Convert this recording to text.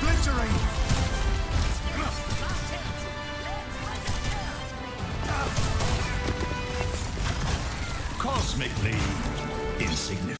victory! Cosmically insignificant.